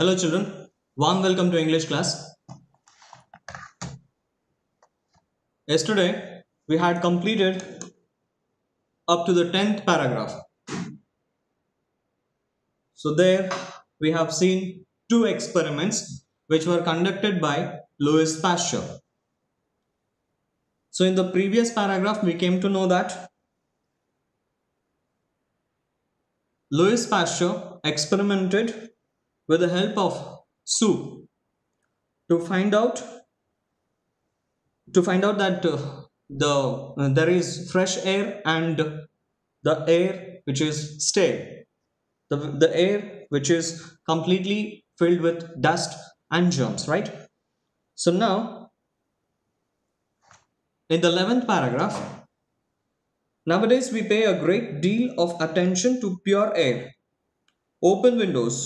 Hello children, warm welcome to English class. Yesterday we had completed up to the 10th paragraph. So there we have seen two experiments which were conducted by Louis Pasteur. So in the previous paragraph we came to know that Louis Pasteur experimented with the help of soup to find out to find out that uh, the uh, there is fresh air and the air which is stale. The, the air which is completely filled with dust and germs right? So now in the 11th paragraph nowadays we pay a great deal of attention to pure air. Open windows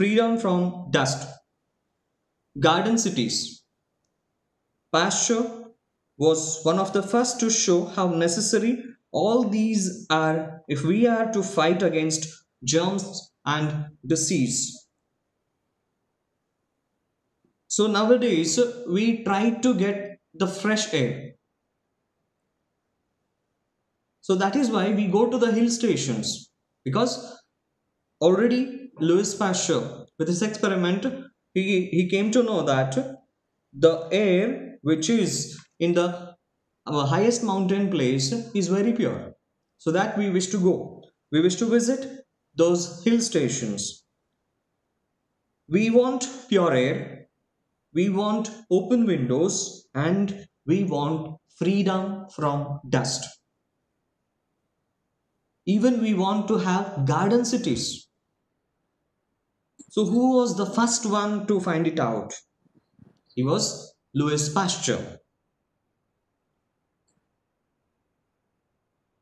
freedom from dust garden cities Pasteur was one of the first to show how necessary all these are if we are to fight against germs and disease. So nowadays we try to get the fresh air. So that is why we go to the hill stations because already Louis Pasteur. With his experiment he, he came to know that the air which is in the our highest mountain place is very pure. So that we wish to go. We wish to visit those hill stations. We want pure air. We want open windows and we want freedom from dust. Even we want to have garden cities so who was the first one to find it out he was Louis Pasteur.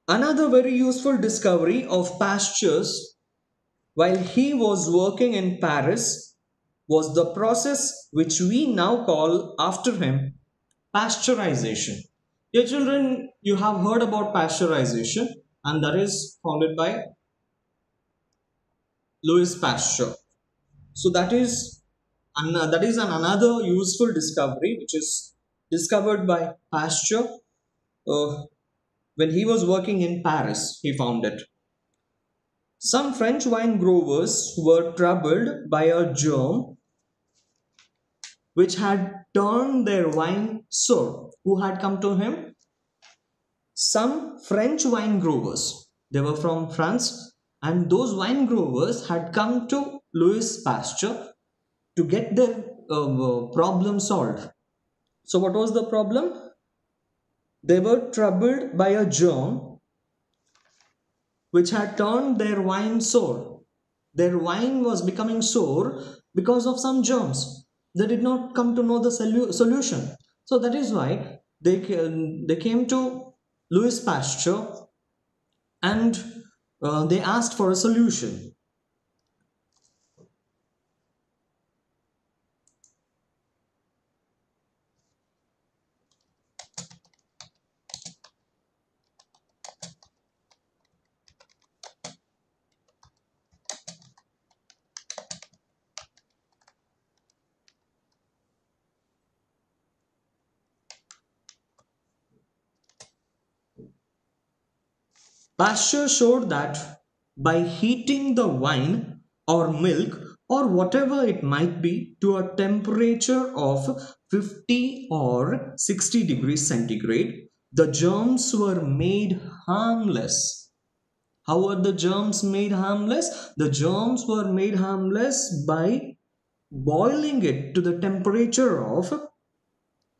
Another very useful discovery of Pasteur's while he was working in Paris was the process which we now call after him pasteurization. Dear children, you have heard about pasteurization and that is founded by Louis Pasteur. So that is uh, that is an another useful discovery which is discovered by Pasteur uh, when he was working in Paris he found it. Some French wine growers were troubled by a germ which had turned their wine sour. Who had come to him? Some French wine growers. They were from France and those wine growers had come to Louis Pasteur to get their uh, problem solved. So, what was the problem? They were troubled by a germ which had turned their wine sour. Their wine was becoming sour because of some germs. They did not come to know the solution. So, that is why they, they came to Louis Pasteur and uh, they asked for a solution. Pasteur showed that by heating the wine or milk or whatever it might be to a temperature of 50 or 60 degrees centigrade, the germs were made harmless. How were the germs made harmless? The germs were made harmless by boiling it to the temperature of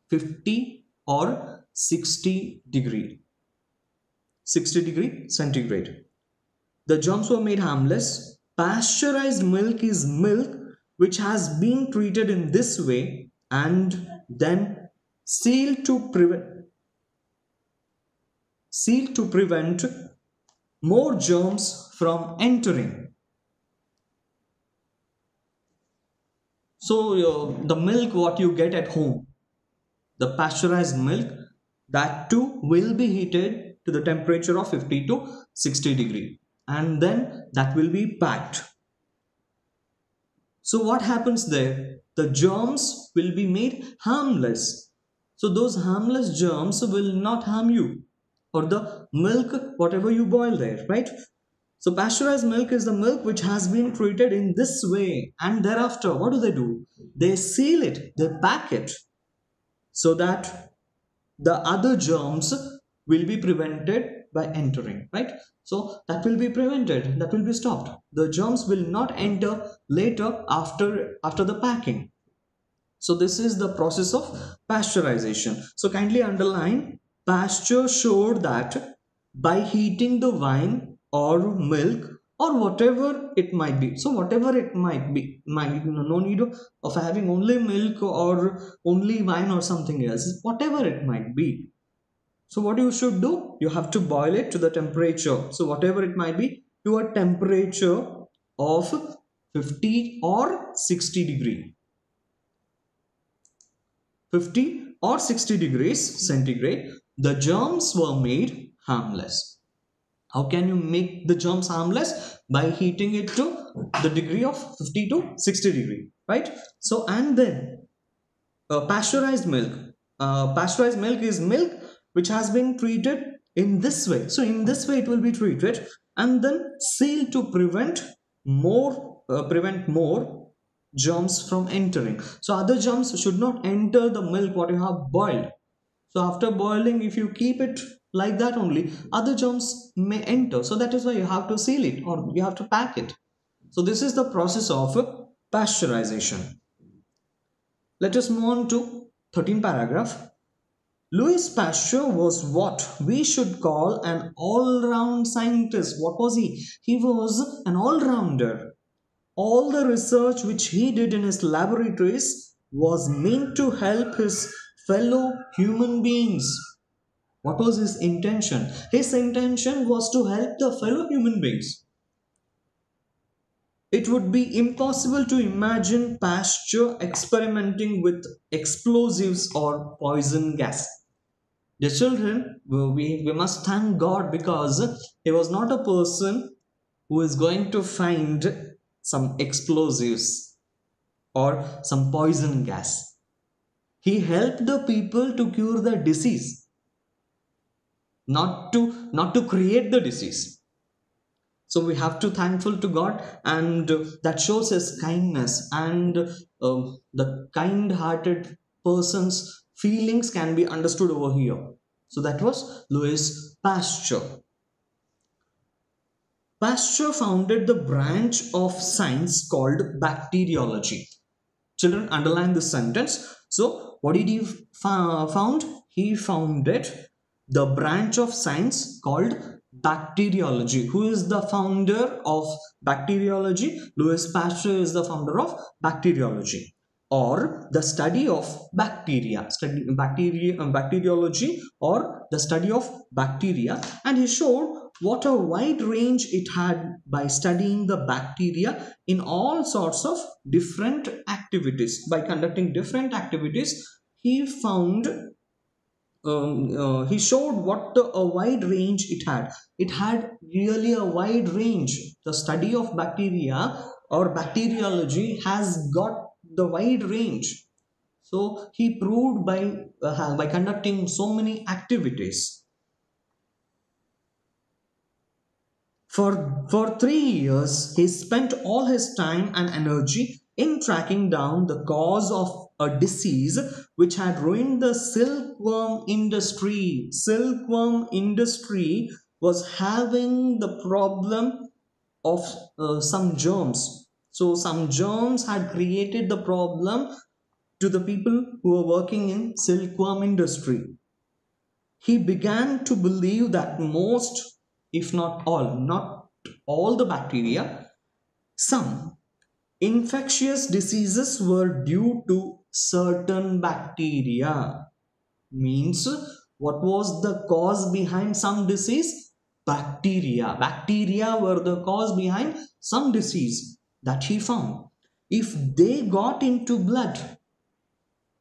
50 or 60 degree 60 degree centigrade. The germs were made harmless. Pasteurized milk is milk which has been treated in this way and then sealed to prevent sealed to prevent more germs from entering. So uh, the milk what you get at home, the pasteurized milk, that too will be heated to the temperature of 50 to 60 degree and then that will be packed So what happens there? The germs will be made harmless. So those harmless germs will not harm you or the milk, whatever you boil there, right? So pasteurized milk is the milk which has been treated in this way and thereafter what do they do? They seal it, they pack it so that the other germs will be prevented by entering, right? So that will be prevented, that will be stopped. The germs will not enter later after, after the packing. So this is the process of pasteurization. So kindly underline Pasteur showed that by heating the wine or milk or whatever it might be so whatever it might be might no need of having only milk or only wine or something else whatever it might be so what you should do you have to boil it to the temperature so whatever it might be to a temperature of 50 or 60 degree 50 or 60 degrees centigrade the germs were made harmless how can you make the germs harmless? By heating it to the degree of 50 to 60 degree, right? So, and then uh, pasteurized milk. Uh, pasteurized milk is milk which has been treated in this way. So, in this way it will be treated and then sealed to prevent more, uh, prevent more germs from entering. So, other germs should not enter the milk what you have boiled. So, after boiling, if you keep it like that only other germs may enter so that is why you have to seal it or you have to pack it so this is the process of pasteurization let us move on to 13 paragraph Louis Pasteur was what we should call an all-round scientist. What was he? He was an all-rounder. All the research which he did in his laboratories was meant to help his fellow human beings what was his intention? His intention was to help the fellow human beings. It would be impossible to imagine Pasteur experimenting with explosives or poison gas. The children, we, we must thank God because he was not a person who is going to find some explosives or some poison gas. He helped the people to cure the disease not to not to create the disease so we have to thankful to god and that shows his kindness and uh, the kind hearted person's feelings can be understood over here. So that was louis pasteur. Pasteur founded the branch of science called bacteriology. Children underline this sentence. So what did he found? He founded the branch of science called bacteriology. Who is the founder of bacteriology? Louis Pasteur is the founder of bacteriology or the study of bacteria study bacteria uh, bacteriology or the study of bacteria and he showed what a wide range it had by studying the bacteria in all sorts of different activities by conducting different activities he found um, uh, he showed what the, a wide range it had. It had really a wide range. The study of bacteria or bacteriology has got the wide range. So he proved by uh, by conducting so many activities. For, for three years, he spent all his time and energy in tracking down the cause of a disease which had ruined the silkworm industry. Silkworm industry was having the problem of uh, some germs. So some germs had created the problem to the people who were working in silkworm industry. He began to believe that most, if not all, not all the bacteria, some infectious diseases were due to certain bacteria. Means what was the cause behind some disease? Bacteria. Bacteria were the cause behind some disease that he found if they got into blood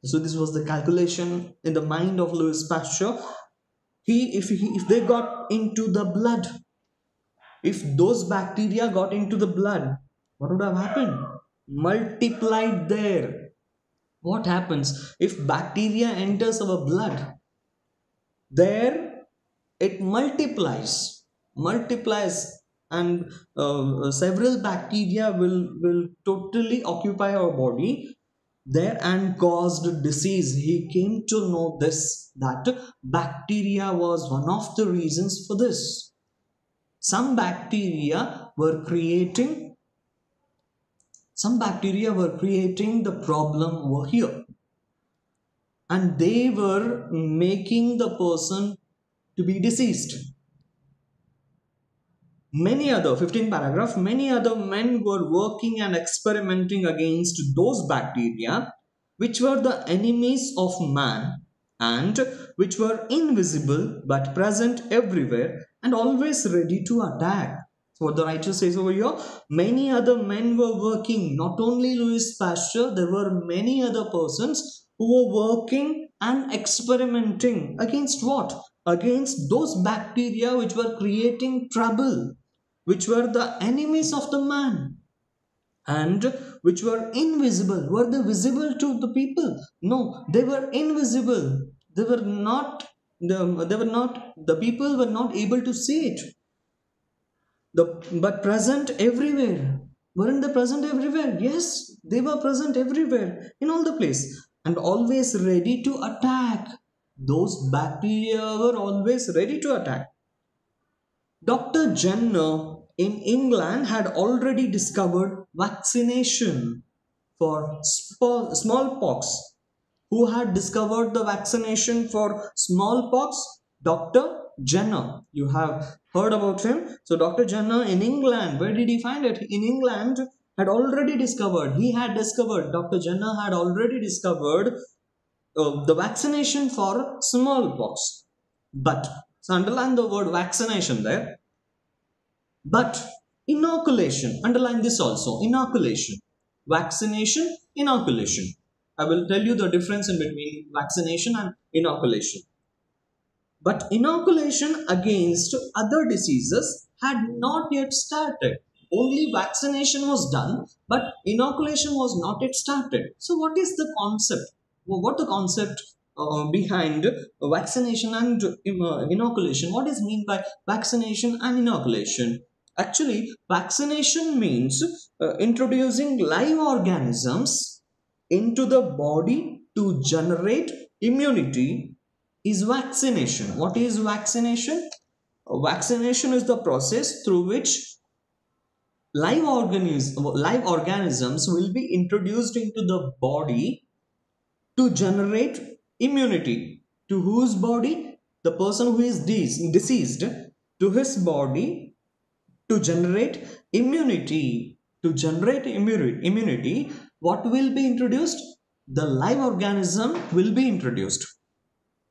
so this was the calculation in the mind of louis pasteur he if he, if they got into the blood if those bacteria got into the blood what would have happened multiplied there. What happens if bacteria enters our blood? There it multiplies, multiplies, and uh, several bacteria will will totally occupy our body there and caused disease. He came to know this that bacteria was one of the reasons for this. Some bacteria were creating some bacteria were creating the problem over here and they were making the person to be deceased many other 15 paragraph many other men were working and experimenting against those bacteria which were the enemies of man and which were invisible but present everywhere and always ready to attack. So what the writer says over here, many other men were working, not only Louis Pasteur, there were many other persons who were working and experimenting against what? Against those bacteria which were creating trouble, which were the enemies of the man and which were invisible. Were they visible to the people? No, they were invisible. They were not, the, they were not, the people were not able to see it the but present everywhere weren't they present everywhere yes they were present everywhere in all the place and always ready to attack those bacteria were always ready to attack dr jenner in england had already discovered vaccination for smallpox who had discovered the vaccination for smallpox dr Jenner. You have heard about him. So Dr. Jenner in England, where did he find it? In England, had already discovered, he had discovered, Dr. Jenner had already discovered uh, the vaccination for smallpox. But, so underline the word vaccination there. But inoculation, underline this also, inoculation. Vaccination, inoculation. I will tell you the difference in between vaccination and inoculation. But inoculation against other diseases had not yet started. Only vaccination was done, but inoculation was not yet started. So, what is the concept? What the concept uh, behind vaccination and uh, inoculation? What is mean by vaccination and inoculation? Actually, vaccination means uh, introducing live organisms into the body to generate immunity is vaccination. What is vaccination? Vaccination is the process through which live, organisms, live organisms will be introduced into the body to generate immunity. To whose body? The person who is diseased, To his body to generate immunity. To generate immunity, what will be introduced? The live organism will be introduced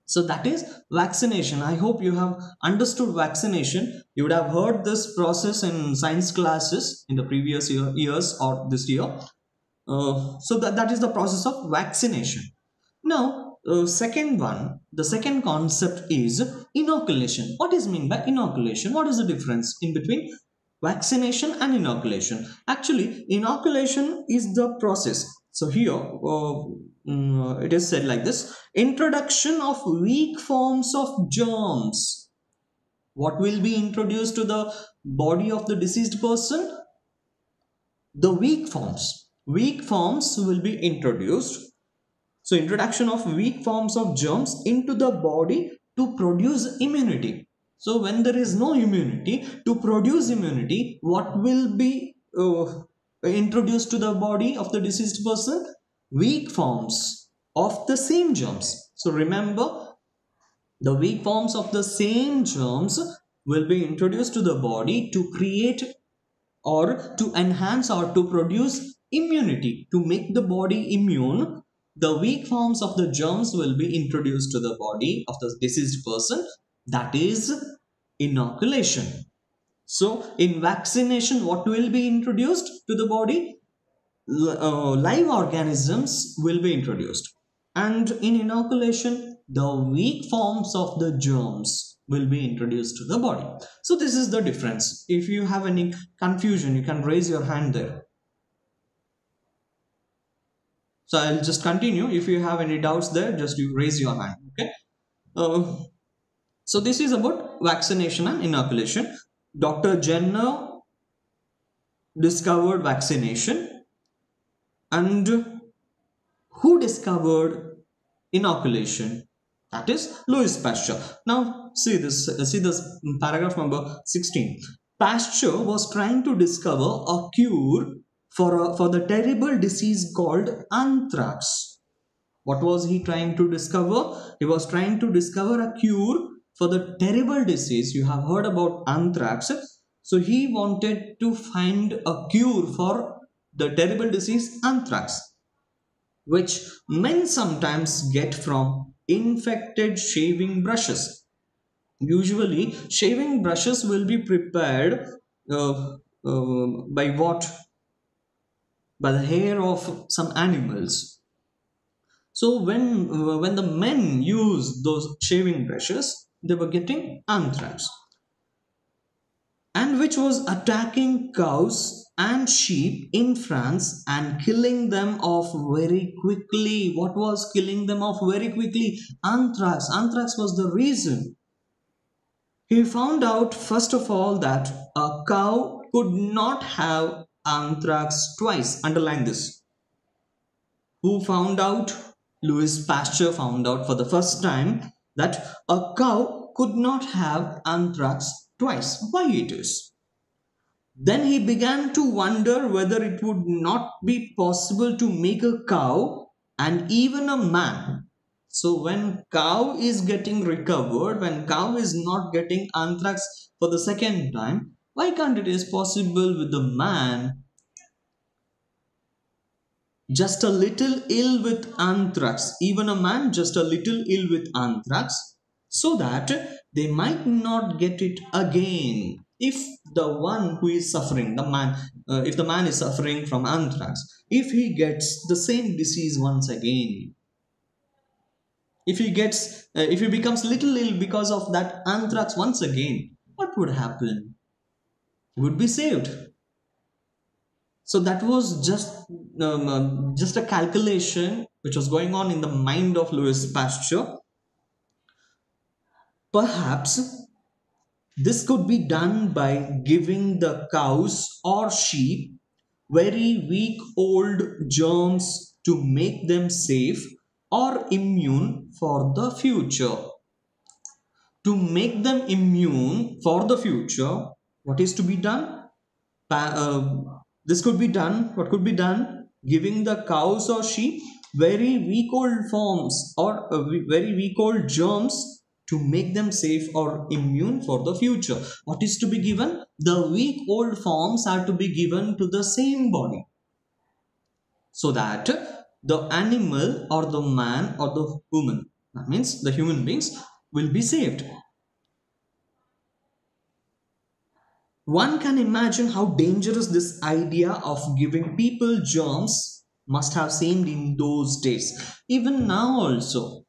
so that is vaccination. I hope you have understood vaccination. You would have heard this process in science classes in the previous year, years or this year. Uh, so that, that is the process of vaccination. Now, uh, second one, the second concept is inoculation. What is mean by inoculation? What is the difference in between vaccination and inoculation? Actually, inoculation is the process. So here, uh, mm, it is said like this. Introduction of weak forms of germs. What will be introduced to the body of the deceased person? The weak forms. Weak forms will be introduced. So introduction of weak forms of germs into the body to produce immunity so when there is no immunity to produce immunity what will be uh, introduced to the body of the deceased person weak forms of the same germs. So remember, the weak forms of the same germs will be introduced to the body to create or to enhance or to produce immunity, to make the body immune. The weak forms of the germs will be introduced to the body of the deceased person. That is inoculation. So in vaccination, what will be introduced to the body? uh, live organisms will be introduced and in inoculation the weak forms of the germs will be introduced to the body so this is the difference if you have any confusion you can raise your hand there So I'll just continue. If you have any doubts there, just you raise your hand. Okay. Uh, so this is about vaccination and inoculation. Dr. Jenner discovered vaccination and who discovered inoculation? That is Louis Pasteur. Now see this, see this paragraph number 16. Pasteur was trying to discover a cure for, a, for the terrible disease called anthrax. What was he trying to discover? He was trying to discover a cure for the terrible disease. You have heard about anthrax. So he wanted to find a cure for the terrible disease anthrax, which men sometimes get from infected shaving brushes usually shaving brushes will be prepared uh, uh, by what by the hair of some animals so when uh, when the men use those shaving brushes they were getting anthrax and which was attacking cows and sheep in France and killing them off very quickly. What was killing them off very quickly? Anthrax. Anthrax was the reason. He found out, first of all, that a cow could not have anthrax twice. Underline this. Who found out? Louis Pasteur found out for the first time that a cow could not have anthrax twice. Why it is? Then he began to wonder whether it would not be possible to make a cow and even a man so when cow is getting recovered, when cow is not getting anthrax for the second time, why can't it is possible with the man just a little ill with anthrax, even a man just a little ill with anthrax, so that they might not get it again. If the one who is suffering, the man, uh, if the man is suffering from anthrax, if he gets the same disease once again, if he gets uh, if he becomes little ill because of that anthrax once again what would happen? He would be saved so that was just um, um, just a calculation which was going on in the mind of louis pasteur perhaps this could be done by giving the cows or sheep very weak old germs to make them safe or immune for the future. To make them immune for the future, what is to be done? Uh, this could be done, what could be done? Giving the cows or sheep very weak old forms or uh, very weak old germs to make them safe or immune for the future. What is to be given? The weak old forms are to be given to the same body so that the animal or the man or the woman that means the human beings will be saved one can imagine how dangerous this idea of giving people germs must have seemed in those days. Even now also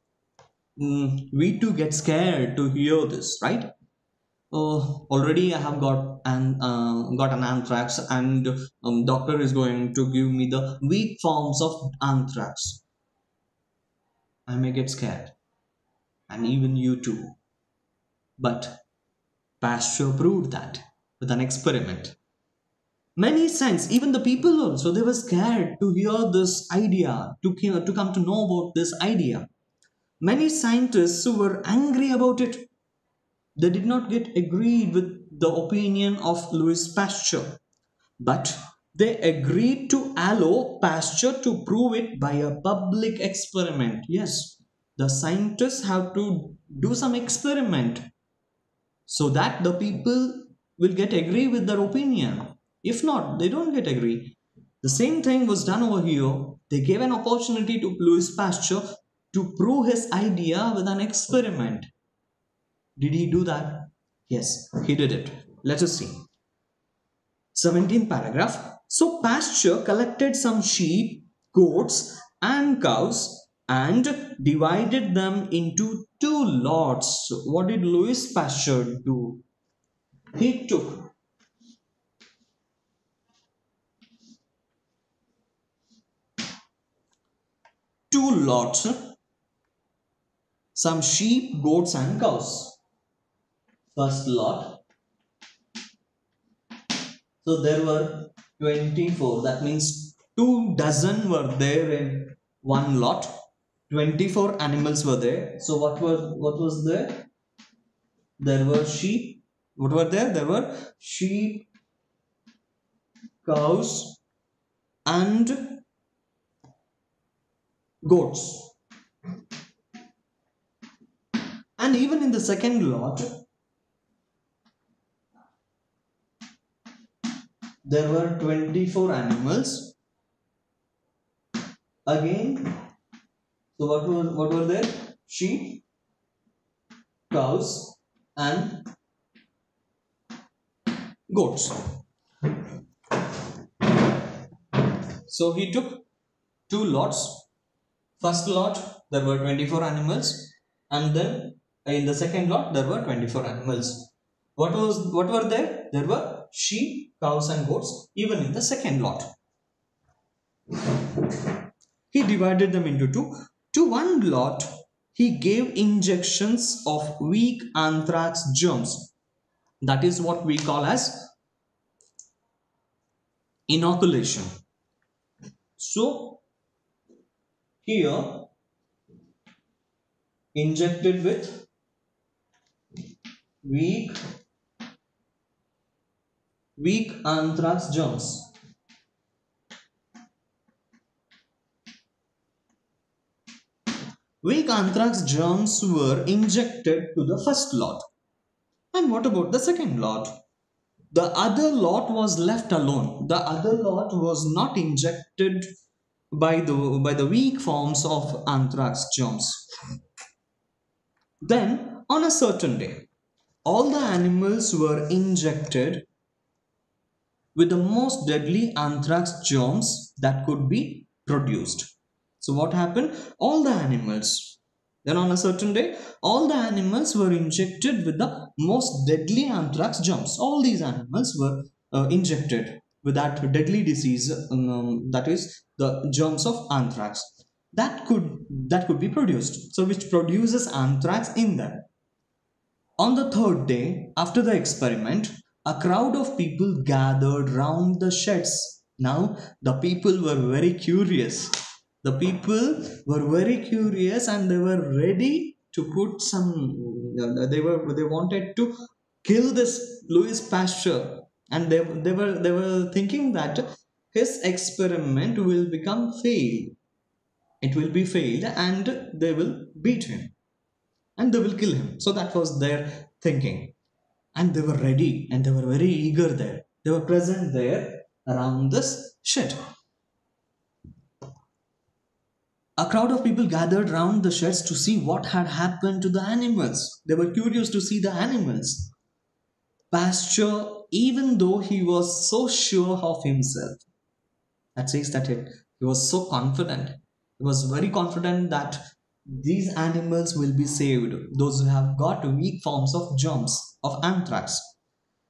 mm, we too get scared to hear this right? Oh already i have got an uh, got an anthrax and um, doctor is going to give me the weak forms of anthrax. I may get scared. And even you too. But pasteur proved that with an experiment. Many science even the people also they were scared to hear this idea to, to come to know about this idea. Many scientists who were angry about it. They did not get agreed with the opinion of Louis Pasteur, but they agreed to allow Pasteur to prove it by a public experiment. Yes, the scientists have to do some experiment so that the people will get agree with their opinion. If not, they don't get agree. The same thing was done over here. They gave an opportunity to Louis Pasteur to prove his idea with an experiment. Did he do that? Yes, he did it. Let us see. 17th paragraph. So Pasteur collected some sheep, goats and cows and divided them into two lots. What did Louis Pasteur do? He took two lots some sheep, goats, and cows. First lot. So there were 24, that means two dozen were there in one lot. 24 animals were there. So what were what was there? There were sheep. What were there? There were sheep, cows, and goats. And even in the second lot, there were 24 animals. Again, so what were, what were there? Sheep, cows, and goats. So he took two lots. First lot, there were 24 animals, and then uh, in the second lot there were 24 animals. What was what were there? There were sheep cows and goats even in the second lot. He divided them into two. To one lot he gave injections of weak anthrax germs that is what we call as inoculation. So here injected with weak weak anthrax germs. Weak anthrax germs were injected to the first lot and what about the second lot the other lot was left alone the other lot was not injected by the by the weak forms of anthrax germs then on a certain day all the animals were injected with the most deadly anthrax germs that could be produced. So what happened? All the animals, then on a certain day, all the animals were injected with the most deadly anthrax germs. All these animals were uh, injected with that deadly disease, um, that is the germs of anthrax. That could that could be produced. So which produces anthrax in them. On the third day after the experiment, a crowd of people gathered round the sheds. Now, the people were very curious. The people were very curious and they were ready to put some, they were, they wanted to kill this Louis Pasteur and they, they were, they were thinking that his experiment will become failed. It will be failed and they will beat him and they will kill him. So that was their thinking. And they were ready and they were very eager there. They were present there around this shed. A crowd of people gathered round the sheds to see what had happened to the animals. They were curious to see the animals. Pasteur, even though he was so sure of himself, that says that it, he was so confident. He was very confident that these animals will be saved, those who have got weak forms of germs of anthrax.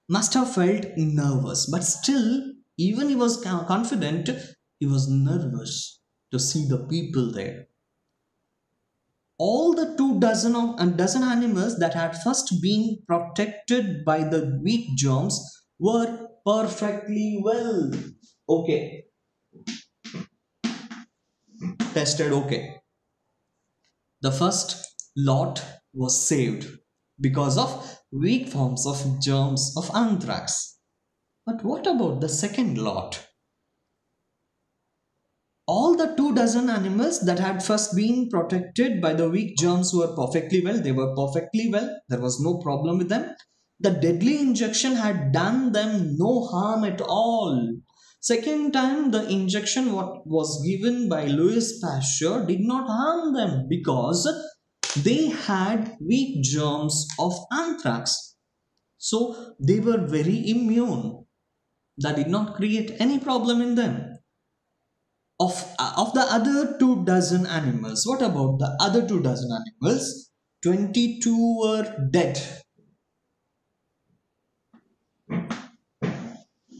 Must have felt nervous, but still, even he was confident, he was nervous to see the people there. All the two dozen of a dozen animals that had first been protected by the weak germs were perfectly well. Okay. Tested okay the first lot was saved because of weak forms of germs of anthrax. But what about the second lot? All the two dozen animals that had first been protected by the weak germs were perfectly well. They were perfectly well. There was no problem with them. The deadly injection had done them no harm at all. Second time, the injection what was given by Louis Pasteur did not harm them because they had weak germs of anthrax. So they were very immune. That did not create any problem in them. Of, uh, of the other two dozen animals, what about the other two dozen animals? 22 were dead.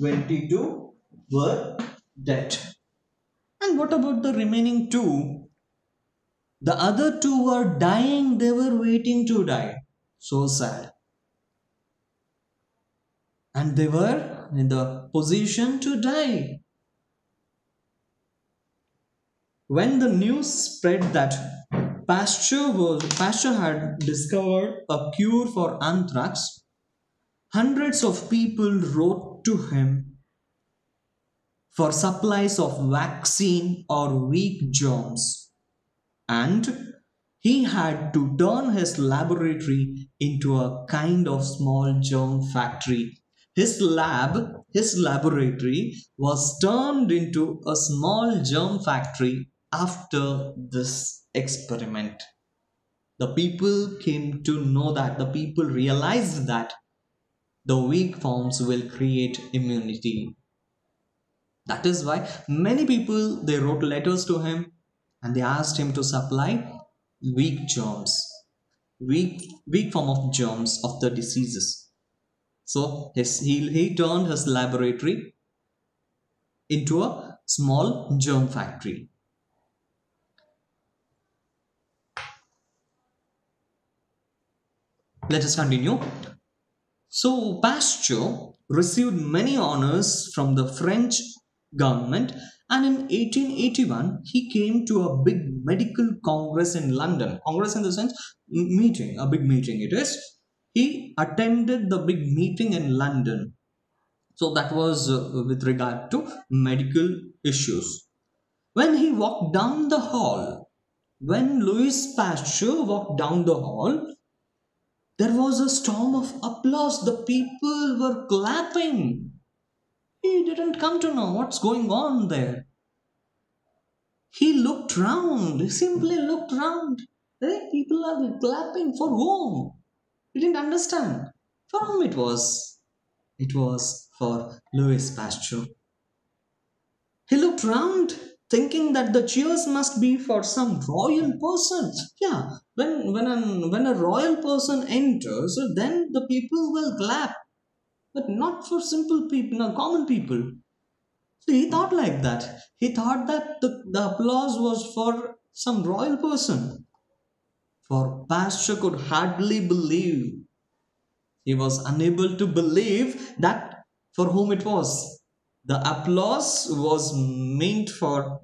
22 were dead. And what about the remaining two? The other two were dying, they were waiting to die. So sad. And they were in the position to die. When the news spread that Pasteur was Pasteur had discovered a cure for anthrax, hundreds of people wrote to him for supplies of vaccine or weak germs. And he had to turn his laboratory into a kind of small germ factory. His lab his laboratory was turned into a small germ factory after this experiment the people came to know that the people realized that the weak forms will create immunity. That is why many people they wrote letters to him and they asked him to supply weak germs weak weak form of germs of the diseases. So his, he, he turned his laboratory into a small germ factory let us continue. So pasteur received many honors from the french government and in 1881 he came to a big medical congress in london. Congress in the sense meeting a big meeting it is. He attended the big meeting in london. So that was uh, with regard to medical issues. When he walked down the hall when louis pasteur walked down the hall there was a storm of applause the people were clapping he didn't come to know what's going on there. He looked round, he simply looked round. Hey, people are clapping for whom? He didn't understand. For whom it was? It was for Louis Pasteur. He looked round, thinking that the cheers must be for some royal person. Yeah, when when an, when a royal person enters, then the people will clap but not for simple people, no, common people. So he thought like that. He thought that the, the applause was for some royal person. For Pasteur could hardly believe. He was unable to believe that for whom it was. The applause was meant for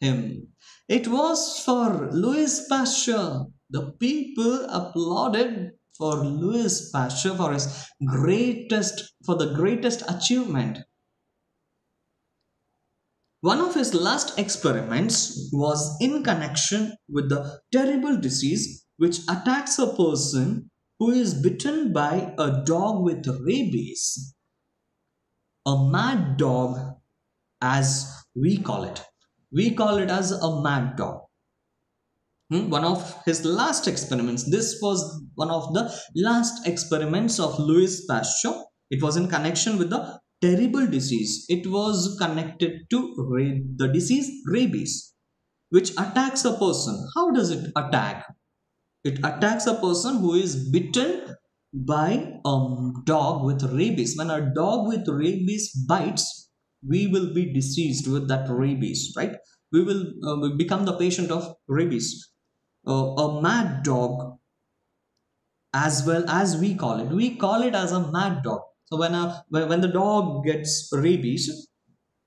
him. It was for Louis Pasteur. The people applauded for Louis Pasteur for his greatest for the greatest achievement. One of his last experiments was in connection with the terrible disease which attacks a person who is bitten by a dog with rabies. A mad dog, as we call it. We call it as a mad dog. Hmm, one of his last experiments. This was one of the last experiments of louis pasteur. It was in connection with the terrible disease. It was connected to the disease rabies which attacks a person. How does it attack? It attacks a person who is bitten by a dog with rabies. When a dog with rabies bites we will be diseased with that rabies right? We will uh, become the patient of rabies uh, a mad dog as well as we call it. We call it as a mad dog. So when a when, the dog gets rabies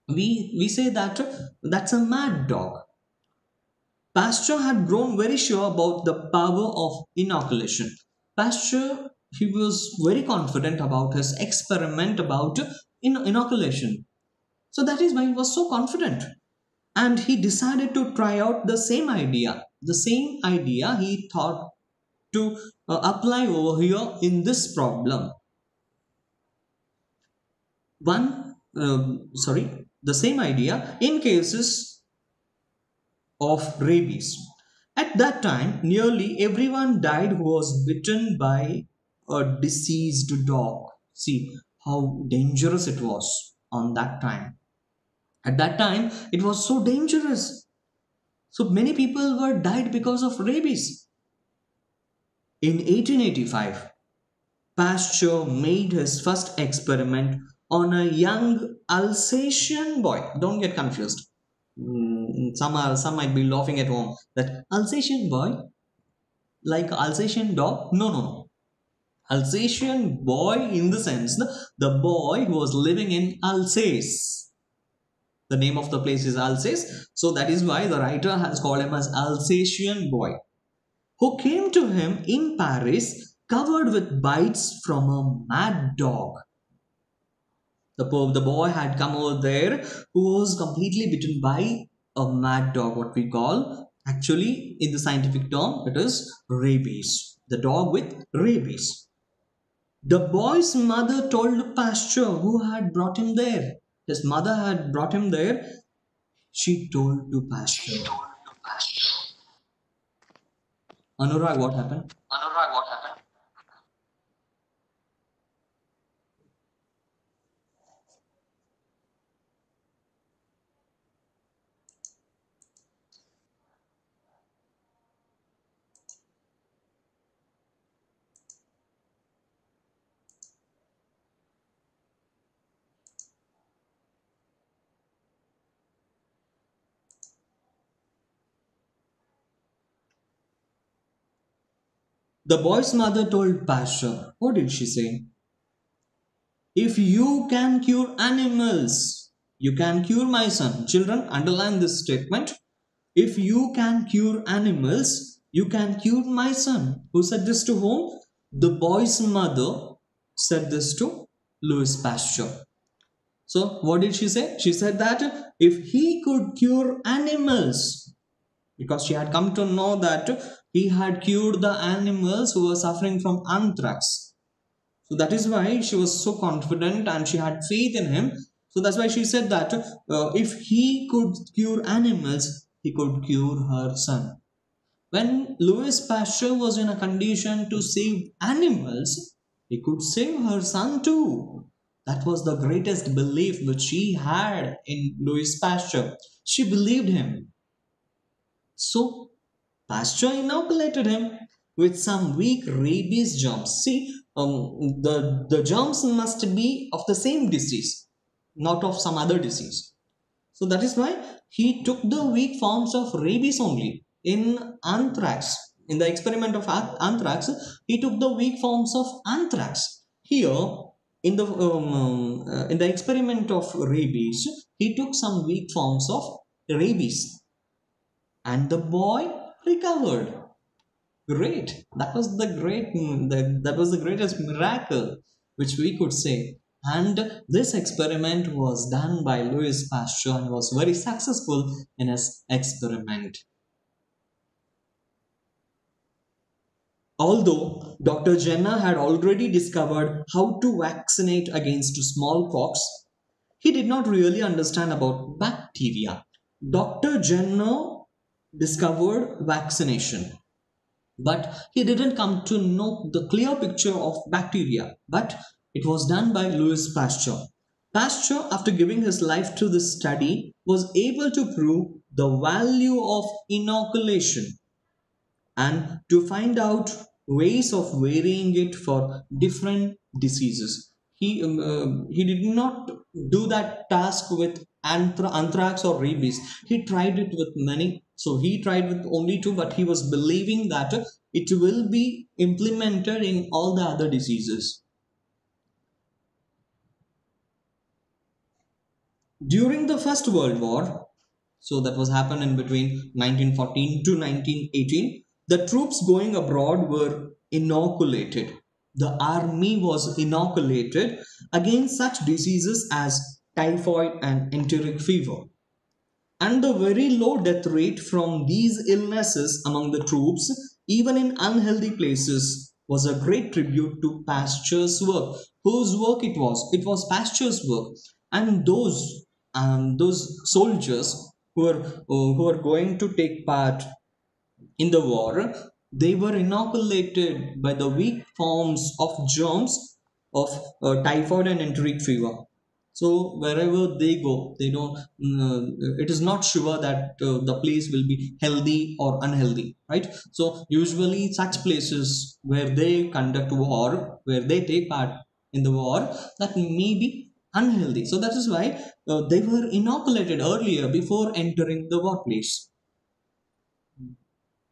we we say that that's a mad dog. Pasteur had grown very sure about the power of inoculation. Pasteur he was very confident about his experiment about in- inoculation. So that is why he was so confident. And he decided to try out the same idea the same idea he thought to uh, apply over here in this problem. One um, sorry the same idea in cases of rabies. At that time nearly everyone died who was bitten by a diseased dog. See how dangerous it was on that time. At that time it was so dangerous so many people were died because of rabies. In 1885, Pasteur made his first experiment on a young Alsatian boy. Don't get confused. mm, some are some might be laughing at home that Alsatian boy, like Alsatian dog. No, no, no. Alsatian boy in the sense the, the boy who was living in Alsace. The name of the place is Alsace, so that is why the writer has called him as Alsatian boy, who came to him in Paris covered with bites from a mad dog. The, the boy had come over there who was completely bitten by a mad dog, what we call actually in the scientific term, it is rabies. The dog with rabies. The boy's mother told Pasteur who had brought him there. His mother had brought him there. She told to Pasteur. Anurag, what happened? Anurag, what happened? The boy's mother told Pasteur, what did she say? If you can cure animals, you can cure my son. Children, underline this statement. If you can cure animals, you can cure my son. Who said this to whom? The boy's mother said this to Louis Pasteur. So, what did she say? She said that if he could cure animals, because she had come to know that he had cured the animals who were suffering from anthrax. So that is why she was so confident and she had faith in him. So that's why she said that uh, if he could cure animals, he could cure her son. When Louis Pasteur was in a condition to save animals, he could save her son too. That was the greatest belief which she had in Louis Pasteur. She believed him. So Pasteur inoculated him with some weak rabies germs. See, um, the, the germs must be of the same disease, not of some other disease. So that is why he took the weak forms of rabies only. In anthrax, in the experiment of anthrax, he took the weak forms of anthrax. Here, in the um, uh, in the experiment of rabies, he took some weak forms of rabies, and the boy recovered. Great. That was the great the, that was the greatest miracle which we could say. And this experiment was done by louis pasteur and was very successful in his experiment. Although dr jenner had already discovered how to vaccinate against smallpox he did not really understand about bacteria. Dr jenner discovered vaccination. But he didn't come to know the clear picture of bacteria. But it was done by Louis Pasteur. Pasteur, after giving his life to this study, was able to prove the value of inoculation and to find out ways of varying it for different diseases. He, uh, he did not do that task with anthra- anthrax or rabies. He tried it with many so he tried with only two, but he was believing that it will be implemented in all the other diseases. During the First World War, so that was happened in between 1914 to 1918, the troops going abroad were inoculated. The army was inoculated against such diseases as typhoid and enteric fever and the very low death rate from these illnesses among the troops, even in unhealthy places, was a great tribute to Pasteur's work. Whose work it was? It was Pasteur's work. And those um, those soldiers who were uh, who were going to take part in the war, they were inoculated by the weak forms of germs of uh, typhoid and enteric fever so wherever they go they don't uh, it is not sure that uh, the place will be healthy or unhealthy right so usually such places where they conduct war where they take part in the war that may be unhealthy. So that is why uh, they were inoculated earlier before entering the workplace.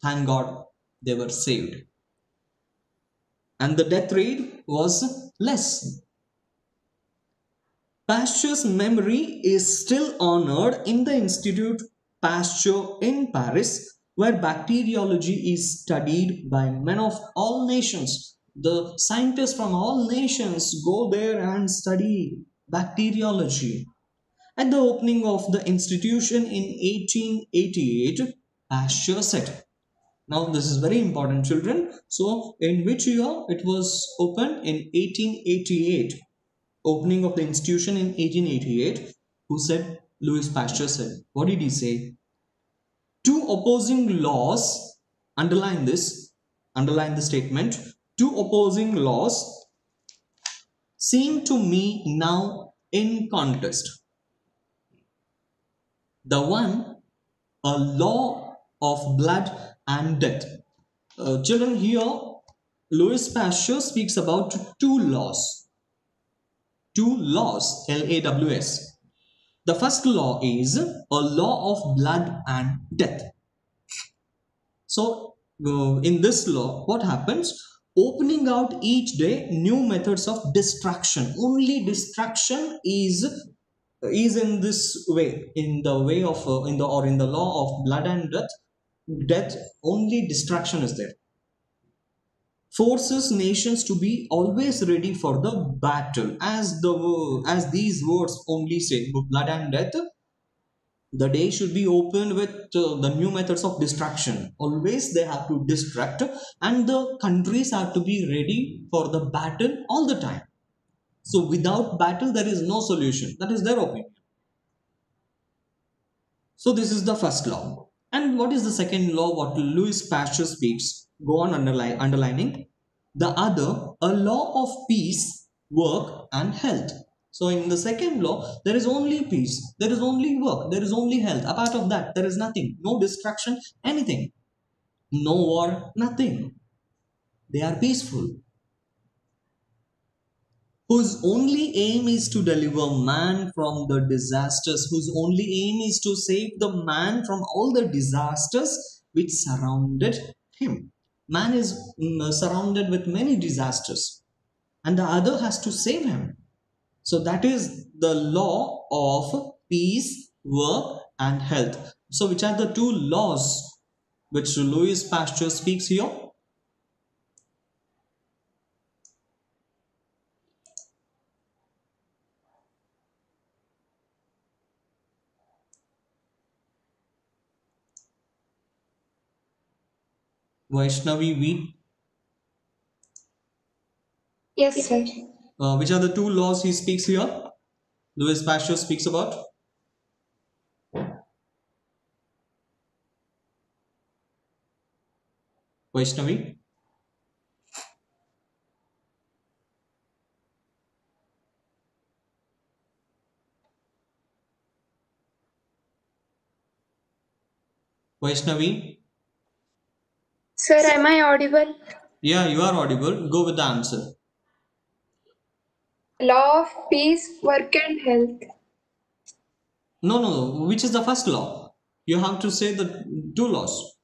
Thank God they were saved. And the death rate was less. Pasteur's memory is still honored in the Institute Pasteur in Paris, where bacteriology is studied by men of all nations. The scientists from all nations go there and study bacteriology. At the opening of the institution in 1888, Pasteur said, now this is very important children. So in which year it was opened? In 1888. Opening of the institution in 1888. Who said? Louis Pasteur said. What did he say? Two opposing laws, underline this, underline the statement. Two opposing laws seem to me now in contest. The one, a law of blood and death. Uh, children, here Louis Pasteur speaks about two laws. Two laws, L A W S. The first law is a law of blood and death. So, uh, in this law, what happens? Opening out each day new methods of destruction. Only destruction is is in this way, in the way of uh, in the or in the law of blood and death. Death only destruction is there forces nations to be always ready for the battle. As the as these words only say blood and death the day should be opened with uh, the new methods of destruction. Always they have to distract and the countries have to be ready for the battle all the time. So without battle there is no solution. That is their opinion. So this is the first law. And what is the second law? What louis pasteur speaks go on underlining. The other, a law of peace, work and health. So in the second law, there is only peace, there is only work, there is only health. Apart of that, there is nothing, no destruction, anything. No war, nothing. They are peaceful. Whose only aim is to deliver man from the disasters, whose only aim is to save the man from all the disasters which surrounded him man is mm, surrounded with many disasters and the other has to save him. So that is the law of peace work and health. So which are the two laws which louis pasteur speaks here Vaishnavi V. Yes, sir. Uh, which are the two laws he speaks here? Louis Pasteur speaks about. Vaishnavi. Vaishnavi. Sir, am I audible? Yeah, you are audible. Go with the answer. Law of peace, work and health. No, no, no. Which is the first law? You have to say the two laws.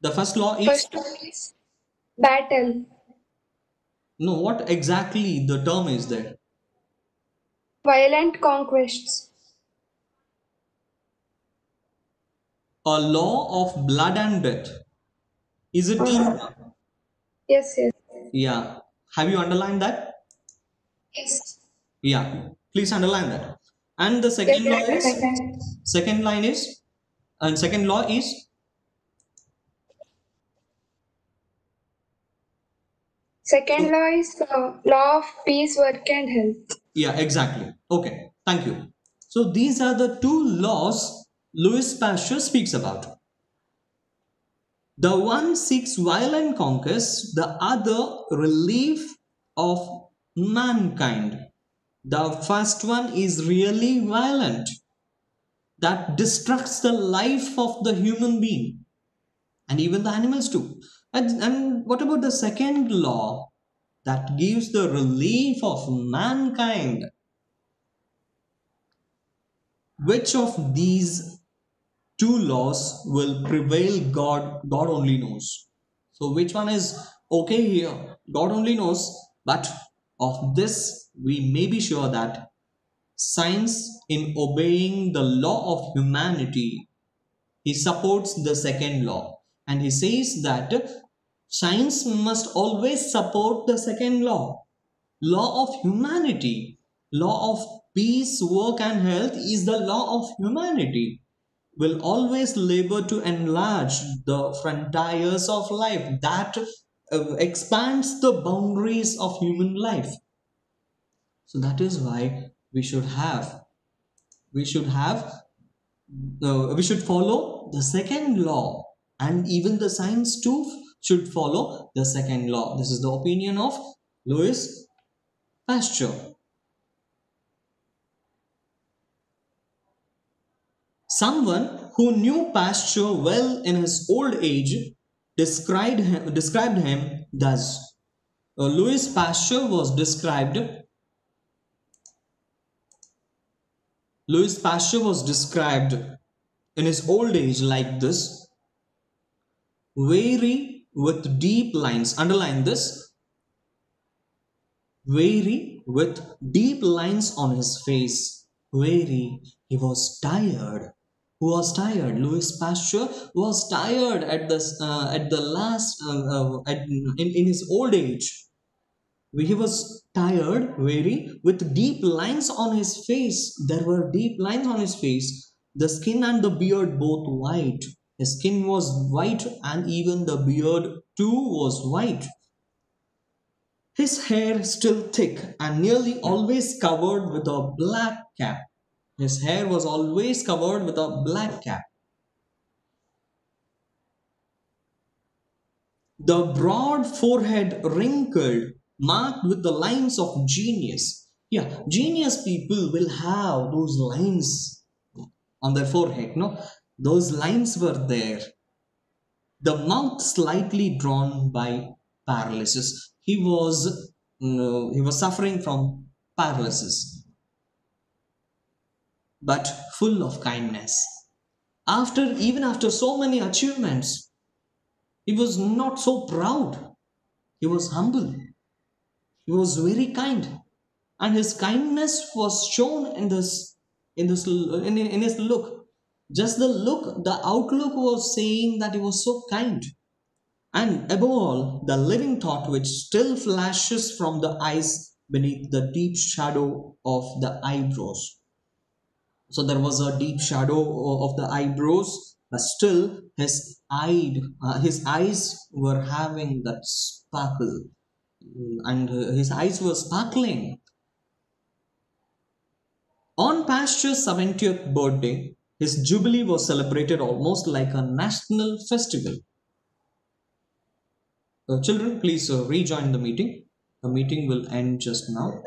The first law is First one is battle. no. What exactly the term is there? Violent conquests. A law of blood and death. Is it true? Yes, yes. Yeah. Have you underlined that? Yes. Yeah. Please underline that. And the second law Yes, is second. second line is and second law is Second law is uh, law of peace, work and health. yeah exactly. Okay. Thank you. So these are the two laws Louis Pasteur speaks about. The one seeks violent conquest, the other relief of mankind. The first one is really violent, that destructs the life of the human being and even the animals too. And, and what about the second law that gives the relief of mankind? which of these two laws will prevail god god only knows. So which one is okay here? God only knows but of this we may be sure that science in obeying the law of humanity he supports the second law. And he says that science must always support the second law. Law of humanity. Law of peace work and health is the law of humanity will always labor to enlarge the frontiers of life that uh, expands the boundaries of human life. So that is why we should have we should have uh, we should follow the second law. And even the science too should follow the second law. This is the opinion of louis pasteur someone who knew pasteur well in his old age described him, described him thus uh, louis pasteur was described Louis Pasteur was described in his old age like this weary with deep lines. Underline this weary with deep lines on his face. Weary, he was tired. Who was tired? Louis Pasteur was tired at the uh, at the last uh, uh, at, in, in his old age he was tired, weary, with deep lines on his face. There were deep lines on his face. The skin and the beard both white. His skin was white and even the beard too was white. His hair still thick and nearly always covered with a black cap. His hair was always covered with a black cap. The broad forehead wrinkled marked with the lines of genius. Yeah, genius people will have those lines on their forehead, no? Those lines were there. The mouth slightly drawn by paralysis. He was no, he was suffering from paralysis, but full of kindness. After even after so many achievements, he was not so proud. He was humble he was very kind, and his kindness was shown in this in this in, in his look. Just the look, the outlook was saying that he was so kind. And above all, the living thought which still flashes from the eyes beneath the deep shadow of the eyebrows. So there was a deep shadow of the eyebrows, but still his eyed, uh, his eyes were having that sparkle and his eyes were sparkling. On Pasteur's 70th birthday, his jubilee was celebrated almost like a national festival. Uh, children, please uh, rejoin the meeting. The meeting will end just now.